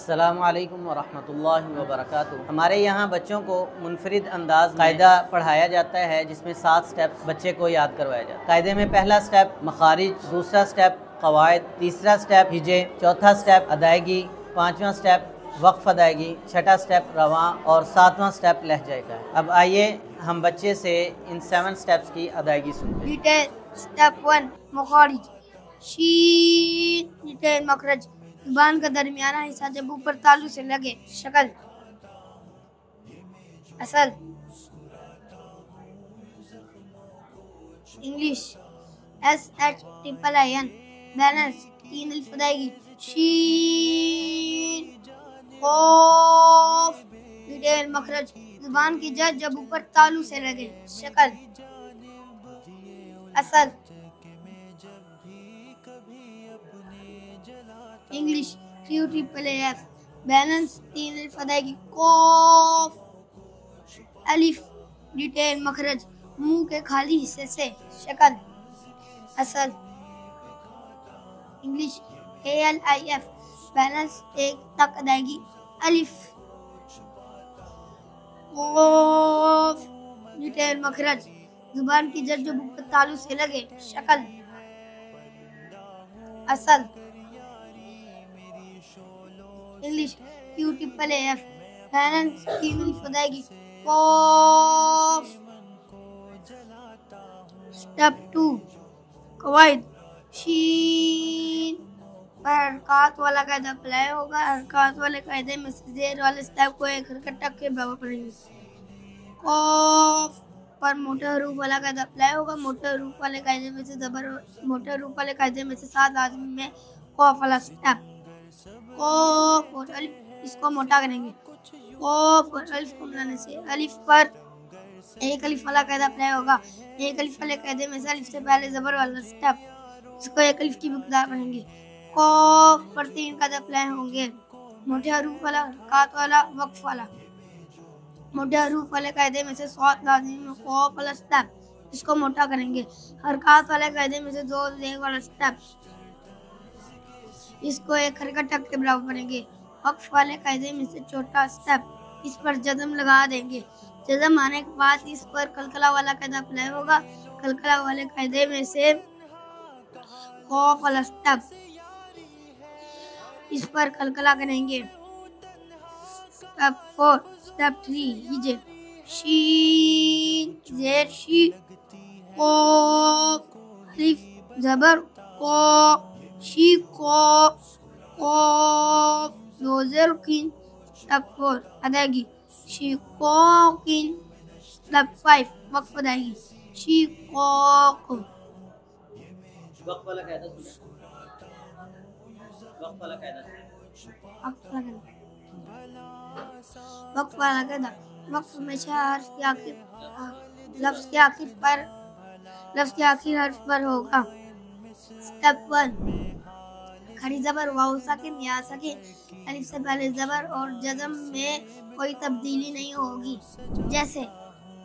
असलकम वरहमतुल्लाहि वबरकातुहू। हमारे यहाँ बच्चों को मुनफरद अंदाज कायदा पढ़ाया जाता है, जिसमें सात स्टेप बच्चे को याद करवाया जाता है। कायदे में पहला स्टेप मखारिज, दूसरा स्टेप कवायद, तीसरा स्टेप हिजे, चौथा स्टेप अदायगी, पाँचवा स्टेप वक्फ अदायगी, छठा स्टेप रवा और सातवां स्टेप लहजाए का अब आइए हम बच्चे से इन सेवन स्टेप्स की अदायगी सुनते हैं। Step one मुखारिज। शीन ज़ुबान का दरमियाना हिस्सा जब ऊपर तालू से लगे, शक्ल, असल English S H triple I N balance तीन अल्फ शीन कॉफ डिटेल, मखरज, ज़ुबान की जज जब ऊपर तालु से लगे, शक्ल, असल English Q triple F balance तीन अल्फ अदायगी कॉफ। अलिफ डिटेल मखरज, मुँह के खाली हिस्से से शक्ल। असल English A L I F balance एक तक अदायगी। अलिफ, कॉफ डिटेल मखरज, ज़ुबान की जड़ जो ऊपर तालु से लगे, शक्ल। असल English Q triple F balance तीन अलिफ अदायगी कॉफ स्टेप टू कवायद शीन पर हरकत वाला कायदा अप्लाई होगा। हरकत वाले कायदे में जेर वाले स्टेप को एक हरकत टक के बराबर पढ़ेंगे। कॉफ पर मोटे हरूफ वाला कायदा अप्लाई होगा। मोटे हरूफ वाले कायदे में से जबर मोटे हरूफ वाले कायदे में से सात आदमी में कॉफ वाला स्टेप कॉफ और अलिफ इसको मोटा करेंगे। कॉफ और अलिफ को मिलाने से अलिफ पर एक अलिफ वाला कायदा अप्लाई होगा। एक अलिफ वाले कायदे में से अलिफ से पहले जबर वाला स्टेप इसको एक अलिफ की मिकदार पढ़ेंगे कॉफ पर तीन कायदे अप्लाई होंगे। मोटे हरूफ वाला हरकत वाला, वक्फ वाला। मोटे हरूफ वाले कायदे में से सात लाजमी खौफ वाला स्टेप इसको मोटा करेंगे। हरकत वाले कायदे में से दो देख वाला स्टेप इसको एक हरकत टक के बराबर करेंगे वक्फ वाले कायदे में से छोटा स्टेप इस पर जदम लगा देंगे। जदम आने के बाद इस पर कलकला वाला कायदा अप्लाई होगा। कलकला वाले कायदे में से वाला स्टेप इस पर कलकला करेंगे। स्टेप फोर स्टेप थ्री हीजे शीन शी कॉफ जबर को दो जेर किन स्टेप फोर अदायगी शी को किन स्टेप फाइव वक्फ शी को वक्त वाला कायदा सुना वक्त वाला कायदा वक्त वाला कहना वक्त हमेशा हर्फ के आखिर लफ्ज के आखिर पर लफ्ज के आखिर हर्फ पर होगा स्टेप वन खड़ी जबर वाउ साकिन या साकिन अलिफ से पहले जबर और जजम में कोई तब्दीली नहीं होगी। जैसे,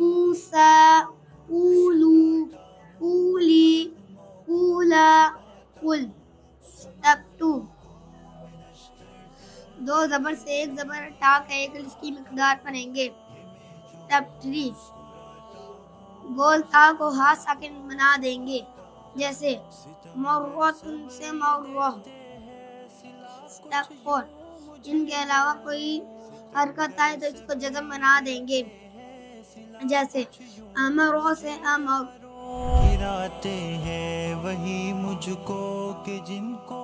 ऊसा, ऊलू, ऊली, ऊला कुल स्टेप टू। दो जबर से एक जबर हटा के एक अलिफ की मिकदार पढ़ेंगे स्टेप थ्री। गोल ता को हाथ साकिन बना देंगे। जैसे मौरतुन से मौरह स्टेप फोर इनके अलावा कोई हरकत आए तो इसको जजम बना देंगे। जैसे, अमरों से अमर। गिराते हैं वही मुझको कि जिनको